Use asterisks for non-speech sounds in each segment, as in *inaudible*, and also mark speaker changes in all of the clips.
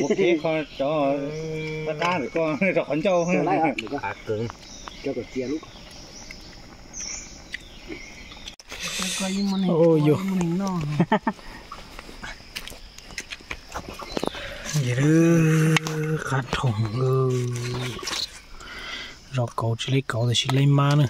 Speaker 1: một cái *laughs* con *laughs* cho ta được con cho con châu
Speaker 2: à? Cứng. Cho cái kia lúc.
Speaker 3: Ôi yo vậy đó khát thùng rồi cậu chỉ lấy cậu thì chỉ lấy nữa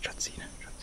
Speaker 3: Schatzine. Schatzine.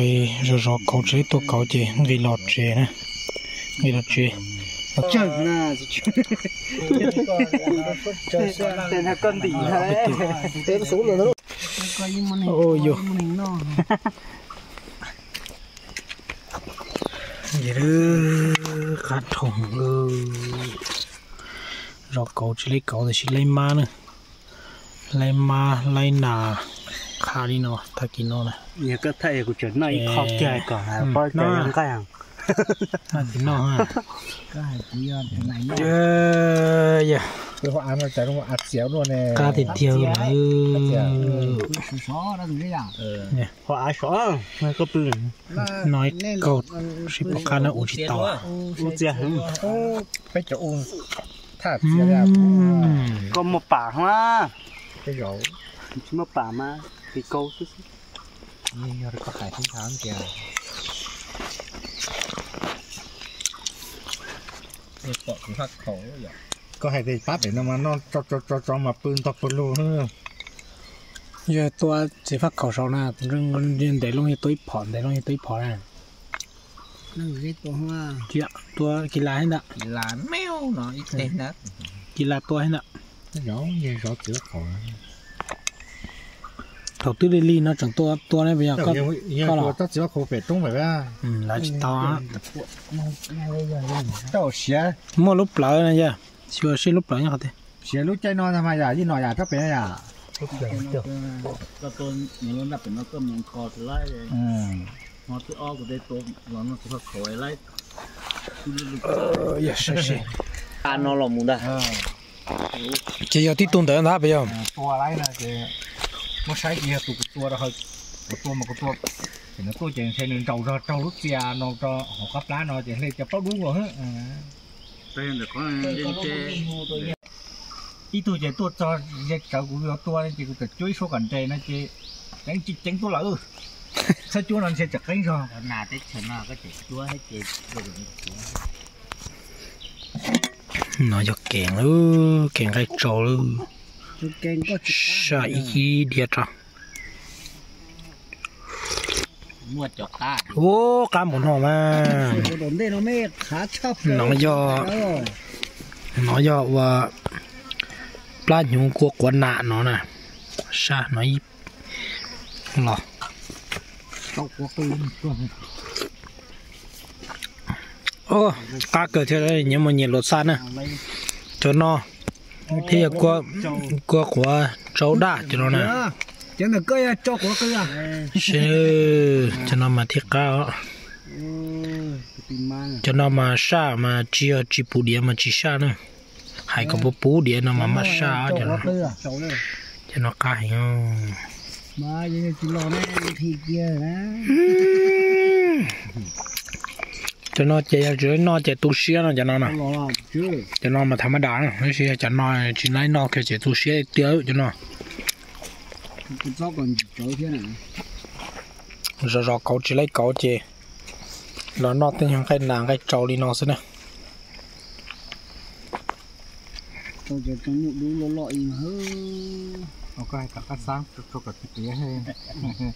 Speaker 3: Cái rồi rồi cậu chế tôi cậu chế người lọt chế nè. Người lọt chế
Speaker 2: chơi na chơi là con đỉ đấy tên số rồi nó
Speaker 3: ôi yo vậy đó khát thùng ơi rồi cậu chỉ lấy cậu thì chỉ lấy má nữa. Lấy má lấy nà khá đi nó thật kỹ nó này
Speaker 2: nhiều cái thầy của chuyện này khó chơi cả bao giờ cái hàng
Speaker 3: nó
Speaker 2: cái
Speaker 1: tiền กเขาอ่านมาจากว่าอัดเสียวด้วยนี่กาติดเทีย
Speaker 3: วเลย
Speaker 2: พออา
Speaker 4: ชอมันก็ปื
Speaker 3: นน้อยเก่าชิ
Speaker 4: บกา
Speaker 1: นะอุ
Speaker 3: จิตอ
Speaker 5: อุจิตอ
Speaker 1: ไปจะอุงถ้าเสียแล้ว
Speaker 3: ก็
Speaker 4: มาป่าฮะ
Speaker 1: ไปหยอกมา
Speaker 4: ป่ามาไปเก่าสุด
Speaker 1: นี่เราก็ขายทิ้งทางเกี่ยว กเกาะถึงพักเขาอย่างก็ให้ได้ปั๊บเดี๋ยวน้ำมันนอนจอจอจอจอมาปืนตบปืนลูกเฮ้อ
Speaker 3: giờ tôi chỉ phát khẩu sầu na rừng rừng để luôn tôi phòn để luôn tôi phòn này
Speaker 2: nó cái tổ hoa
Speaker 3: chị ạ tôi kỳ lạ hết nè
Speaker 2: หลานแมวเนาะอีกเต็มนะ
Speaker 3: kỳ lạ tôi hết nè
Speaker 1: เหยาเนี่ยเหยาเสือเขา
Speaker 3: đầu tư đi li nó chẳng tôi tôi này bây giờ
Speaker 1: แต่
Speaker 3: có
Speaker 1: ยังยังตัวตัดเสือเขาเป็ดตรงแบบว่า
Speaker 3: ừ là chỉ tao á
Speaker 1: เจ้าเสีย
Speaker 3: mua lúc lỡ này chứ chưa xin lúc lỡ nhá thế
Speaker 1: เสียรู้ใจนอนทำไมอย่ายี่หน่อยอย่าถ้าเป็นอย่า
Speaker 2: ก็ต้นอย่างนั้นเป็นก็มันคอไล่เลย
Speaker 1: อืม
Speaker 2: มอที่ออกก็ได้ตัวหลอนก็ขอยไล่
Speaker 3: ờ yes yes
Speaker 4: à nó là muốn đây
Speaker 1: เออ
Speaker 3: chỉ giờ tí tuần tới đó bây giờ
Speaker 1: ตัวอะไรนะเจ๊มั thầu tư đi nó chẳng to to này bây giờ có có là tất cả khổ phải tung phải ba là chỉ to ừ. tao xé mua lúc lỡ này chứ chưa xí lúc lỡ nhá thế xé lúc chạy non là mày giả đi nọ giả các bé giả tôi nhớ nó nạp nó cơm mình cọt lại nó tự ừ. o của đây tôm nó nó cũng khỏi lại ờ dạ xí
Speaker 2: xí ăn nó là muốn đây chỉ có tí tôm
Speaker 1: tới nó bây giờ tua lại là mà sai gì tụt tua rồi, tụt của tua mà tụt, tua. Thì nó tua chuyện xe nên trầu ra trầu lúc kia nó cho họ cấp lá nó chuyện lên cho bao đúng rồi á. À. Đây là có dân chơi ý tôi chạy tua cho dân cháu của tua nên chỉ có chuối số cảnh trời nó
Speaker 2: chỉ tránh chỉ tránh tua lỡ. Sao chúa làm xe chặt cánh rồi nà tết sớm nào có chạy chúa hết chị được
Speaker 3: nó cho kèn luôn kèn cái trầu luôn sợ gì địa
Speaker 2: trò
Speaker 3: ô, cá muốn
Speaker 2: hòm à
Speaker 3: nó do nó do và lá nhung của quả nạ nè. Sa nó ít. Lò ô, cá cờ thế đấy nhưng mà nhìn lột san nè. Cho no thì có có quả cháu đã cho nó nè.
Speaker 2: Chẳng là cây cháu quá cây à.
Speaker 3: Chứ à. cho nó mà thiết
Speaker 2: cao
Speaker 3: cho nó mà xa mà chia chỉ bù địa mà chỉ xa nữa. Hay có dạ. bố bù địa nó mà mà
Speaker 2: xa
Speaker 3: cho nó. cho nó
Speaker 2: cay nhau. mà giờ chỉ lo này thì kia đó *laughs*
Speaker 3: cho nó chơi rưỡi nó chơi tu sĩ nó cho nó nè cho nó mà thằng mới đá nó sĩ cho nó chỉ lấy nó kia chơi tu sĩ tiêu cho nó. Rồi rồi cậu chỉ lấy cậu chơi là nó tên hàng cái nàng cái trâu đi nó xí nè.
Speaker 1: Tôi chỉ cần nhụ đủ lo lo im hơn. Ok cả các sáng cho cả cái tía hay *laughs*